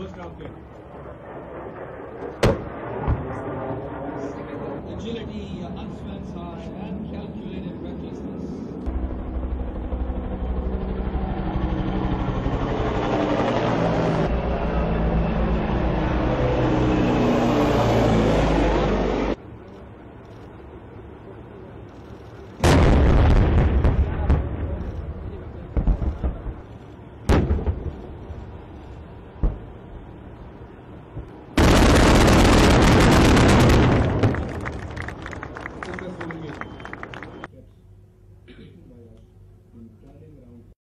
first outlet. Agility, uh, upswells are 这个方面